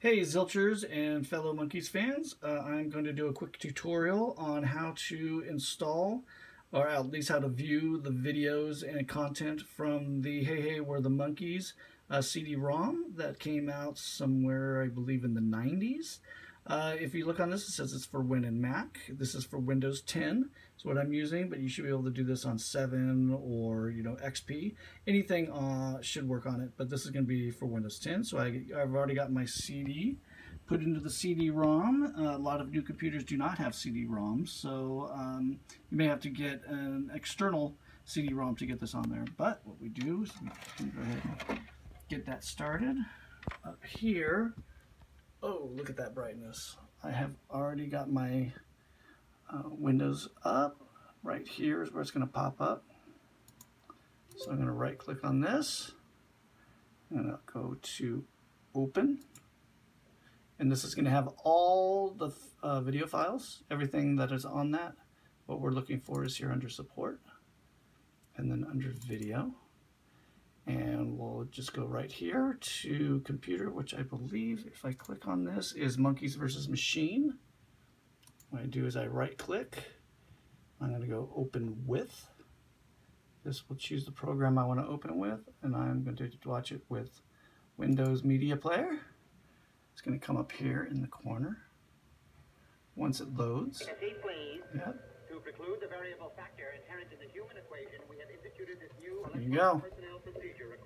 Hey Zilchers and fellow Monkees fans, uh, I'm going to do a quick tutorial on how to install or at least how to view the videos and content from the Hey Hey We're the Monkees uh, CD-ROM that came out somewhere I believe in the 90s. Uh, if you look on this, it says it's for Win and Mac. This is for Windows 10. Is what I'm using, but you should be able to do this on 7 or you know XP. Anything uh, should work on it, but this is going to be for Windows 10. So I, have already got my CD put into the CD-ROM. Uh, a lot of new computers do not have CD-ROMs, so um, you may have to get an external CD-ROM to get this on there. But what we do is we go ahead get that started. Up here, oh, look at that brightness. I have already got my uh, Windows up. Right here is where it's going to pop up. So I'm going to right click on this. I'm going to go to open. And this is going to have all the uh, video files, everything that is on that. What we're looking for is here under support and then under video. And we'll just go right here to computer, which I believe if I click on this is Monkees versus Machine. What I do is I right click. I'm going to go open with. This will choose the program I want to open with and I'm going to watch it with Windows Media Player. It's going to come up here in the corner once it loads. Yep. To preclude the variable factor inherent in the human equation, we have instituted this new there you go.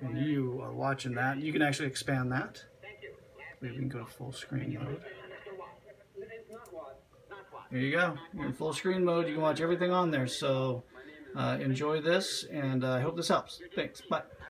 And you are watching that. You can actually expand that. We can go to full screen mode. There you go. You're in full screen mode. You can watch everything on there. So uh, enjoy this, and uh, I hope this helps. Thanks. Bye.